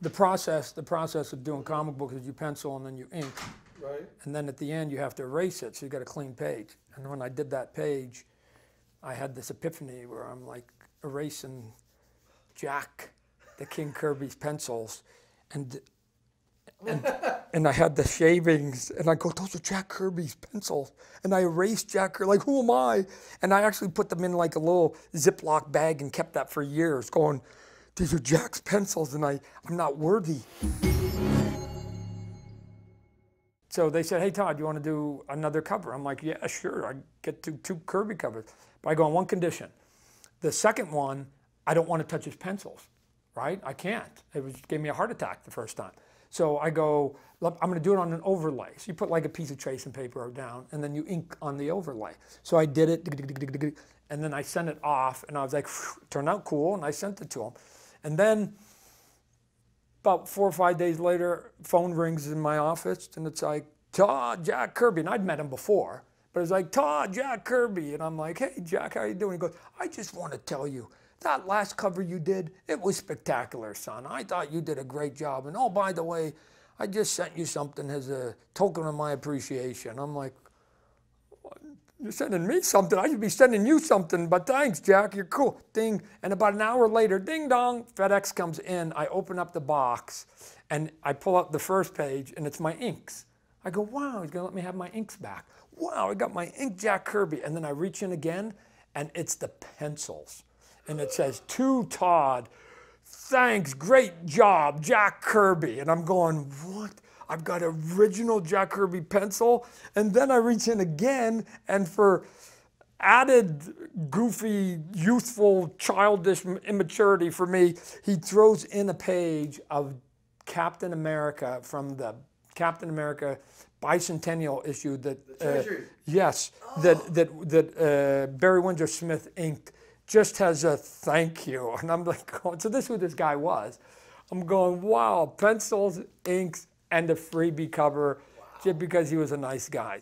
the process, the process of doing comic books is you pencil and then you ink, Right. and then at the end you have to erase it, so you got a clean page. And when I did that page, I had this epiphany where I'm like erasing Jack, the King Kirby's pencils, and and, and I had the shavings, and I go, those are Jack Kirby's pencils, and I erased Jack Kirby. Like, who am I? And I actually put them in like a little Ziploc bag and kept that for years, going, these are Jack's pencils, and I I'm not worthy. So they said, hey Todd, you want to do another cover? I'm like, yeah, sure. I get to two Kirby covers, but I go on one condition. The second one, I don't want to touch his pencils, right? I can't. It was gave me a heart attack the first time. So I go, "Look, I'm going to do it on an overlay. So you put like a piece of tracing paper down, and then you ink on the overlay. So I did it, and then I sent it off, and I was like, turned out cool, and I sent it to him. And then about four or five days later, phone rings in my office, and it's like, Todd, Jack Kirby. And I'd met him before, but it's like, Todd, Jack Kirby. And I'm like, hey, Jack, how you doing? He goes, I just want to tell you, that last cover you did, it was spectacular, son. I thought you did a great job. And oh, by the way, I just sent you something as a token of my appreciation. I'm like, you're sending me something. I should be sending you something, but thanks, Jack. You're cool. Ding. And about an hour later, ding dong, FedEx comes in. I open up the box and I pull up the first page and it's my inks. I go, wow, he's going to let me have my inks back. Wow, I got my ink Jack Kirby. And then I reach in again and it's the pencils. And it says, to Todd, thanks, great job, Jack Kirby. And I'm going, what? I've got original Jack Kirby pencil. And then I reach in again, and for added goofy, youthful, childish immaturity for me, he throws in a page of Captain America from the Captain America bicentennial issue that uh, yes that that that uh, Barry Windsor Smith inked just has a thank you. And I'm like going, so this is who this guy was. I'm going wow pencils inks and a freebie cover just because he was a nice guy